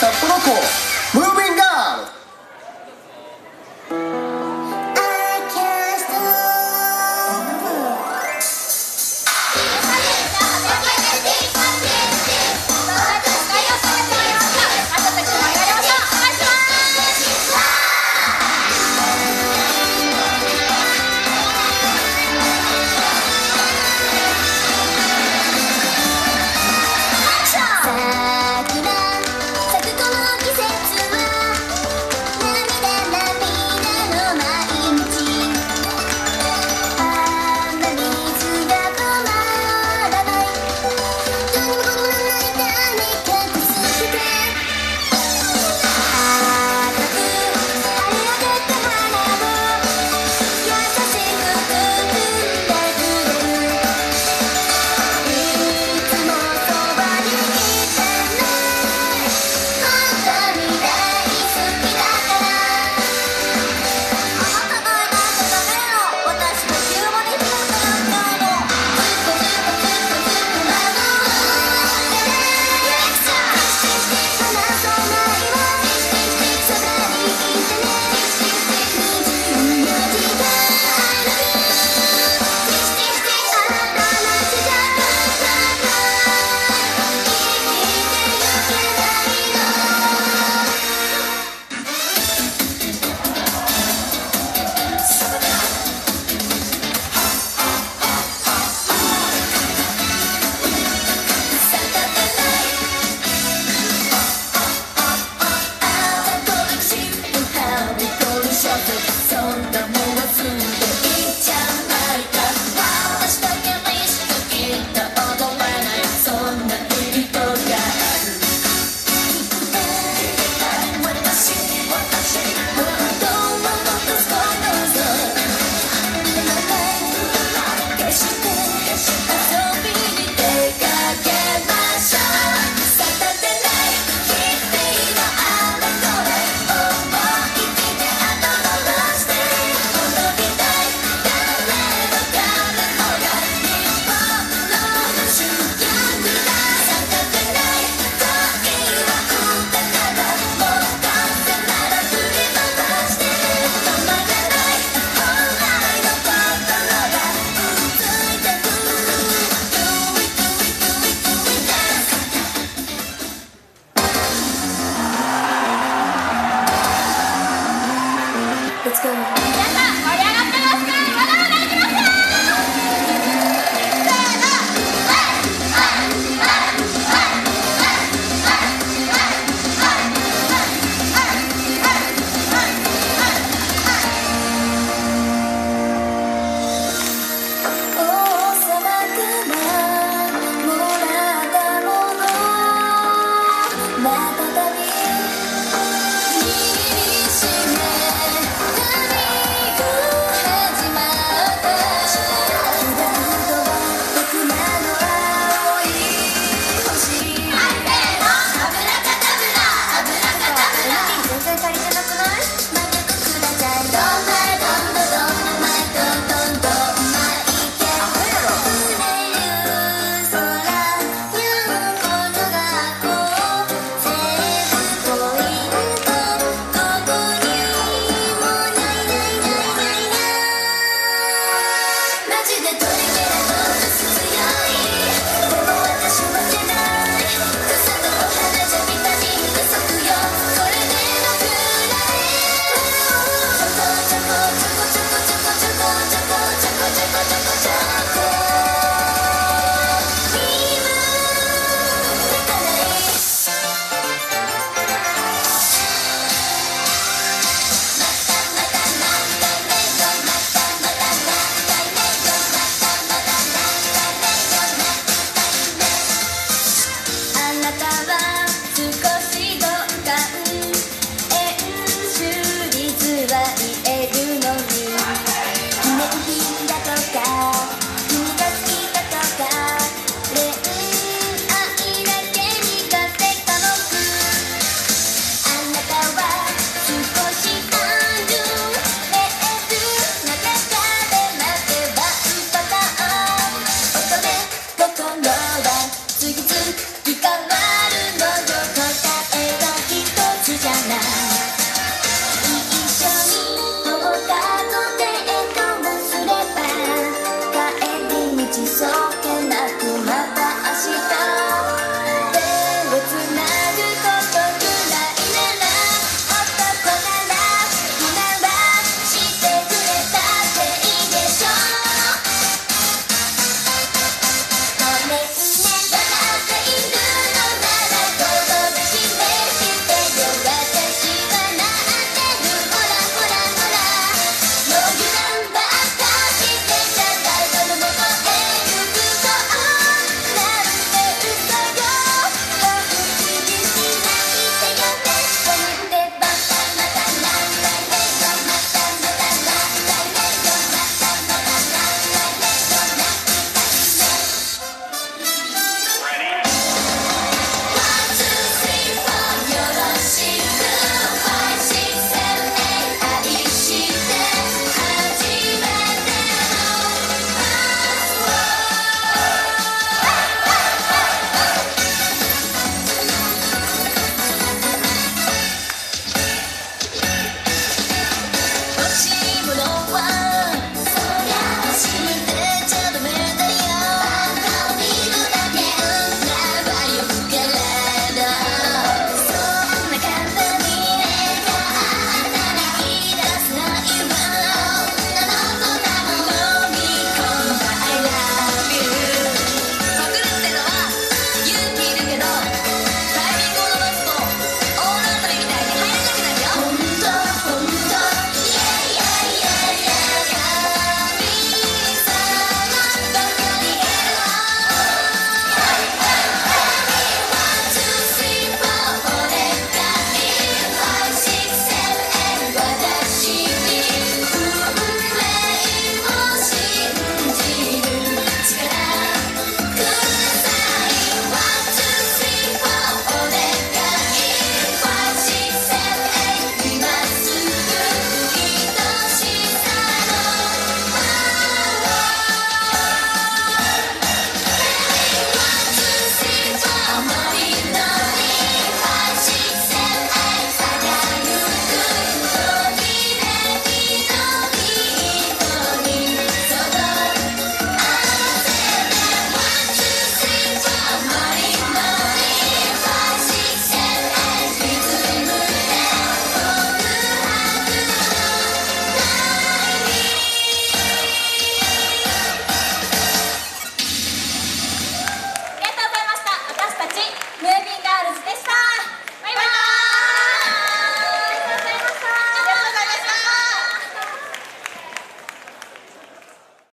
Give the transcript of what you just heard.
札幌港。